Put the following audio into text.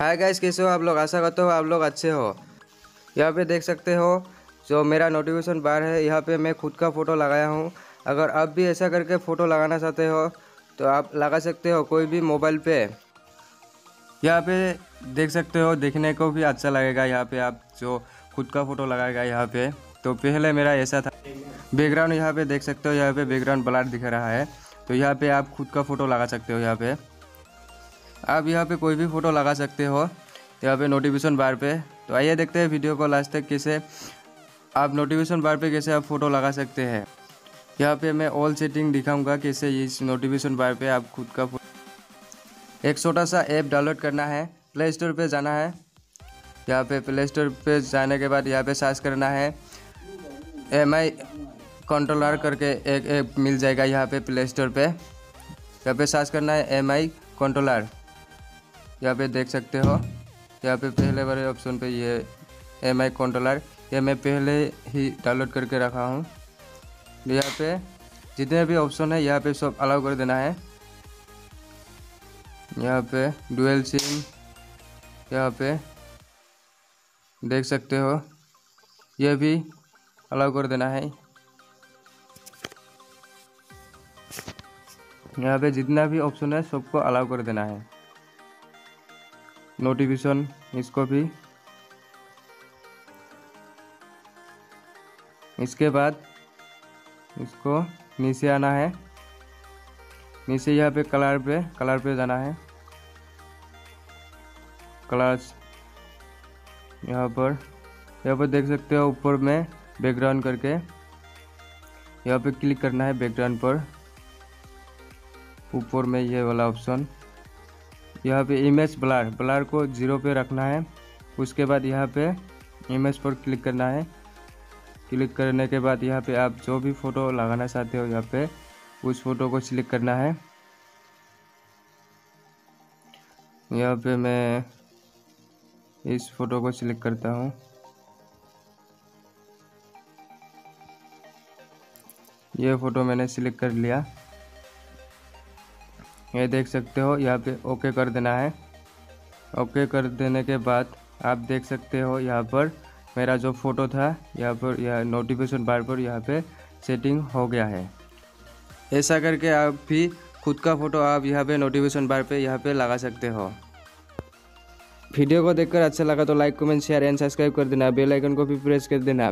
Hi guys कैसे हो आप लोग? आशा करते हो आप लोग अच्छे हो। यहाँ पे देख सकते हो, जो मेरा नोटिफिकेशन बार है, यहाँ पे मैं खुद का फ़ोटो लगाया हूँ। अगर आप भी ऐसा करके फ़ोटो लगाना चाहते हो तो आप लगा सकते हो कोई भी मोबाइल पे। यहाँ पे देख सकते हो, देखने को भी अच्छा लगेगा यहाँ पे आप जो खुद का फ़ोटो लगाएगा यहाँ पे। तो पहले मेरा ऐसा था। बैकग्राउंड यहाँ पे देख सकते हो, यहाँ पे बैकग्राउंड ब्लर दिख रहा है। तो यहाँ पे आप खुद का फ़ोटो लगा सकते हो यहाँ पे। आप यहाँ पे कोई भी फ़ोटो लगा सकते हो, यहाँ पे नोटिफिकेशन बार पे। तो आइए देखते हैं वीडियो को लास्ट तक कैसे आप नोटिफिकेशन बार पे कैसे आप फ़ोटो लगा सकते हैं। यहाँ पे मैं ऑल सेटिंग दिखाऊँगा कैसे इस नोटिफिकेशन बार पे आप खुद का एक छोटा सा ऐप डाउनलोड करना है प्ले स्टोर पर जाना है। यहाँ पे प्ले स्टोर पर जाने के बाद यहाँ पे सर्च करना है। एम आई कंट्रोलर करके एक ऐप मिल जाएगा यहाँ पे प्ले स्टोर पर यहाँ पे सर्च करना है एम आई कंट्रोलर यहाँ पे देख सकते हो। यहाँ पे पहले वाले ऑप्शन पे ये एम आई कंट्रोलर ये मैं पहले ही डाउनलोड करके रखा हूँ। यहाँ पे जितने भी ऑप्शन है, यहाँ पे सब अलाउ कर देना है। यहाँ पे डुअल सिम यहाँ पे देख सकते हो। यह भी अलाउ कर देना है। यहाँ पे जितना भी ऑप्शन है, सबको अलाउ कर देना है। नोटिफिकेशन इसको भी इसके बाद इसको नीचे आना है नीचे यहाँ पे कलर पे कलर पे जाना है कलर्स यहाँ पर यहाँ पर देख सकते हो ऊपर में बैकग्राउंड करके यहाँ पे क्लिक करना है बैकग्राउंड पर ऊपर में ये वाला ऑप्शन यहाँ पे इमेज ब्लर ब्लर को ज़ीरो पे रखना है। उसके बाद यहाँ पे इमेज पर क्लिक करना है। क्लिक करने के बाद यहाँ पे आप जो भी फ़ोटो लगाना चाहते हो यहाँ पे उस फ़ोटो को सिलेक्ट करना है। यहाँ पे मैं इस फ़ोटो को सिलेक्ट करता हूँ। ये फ़ोटो मैंने सिलेक्ट कर लिया। ये देख सकते हो, यहाँ पे ओके कर देना है। ओके कर देने के बाद आप देख सकते हो यहाँ पर मेरा जो फ़ोटो था, यहाँ पर यह नोटिफिकेशन बार पर यहाँ पे सेटिंग हो गया है। ऐसा करके आप भी खुद का फ़ोटो आप यहाँ पे नोटिफिकेशन बार पे यहाँ पे लगा सकते हो। वीडियो को देखकर अच्छा लगा तो like comment share and subscribe कर देना। बेल आइकन को भी प्रेस कर देना।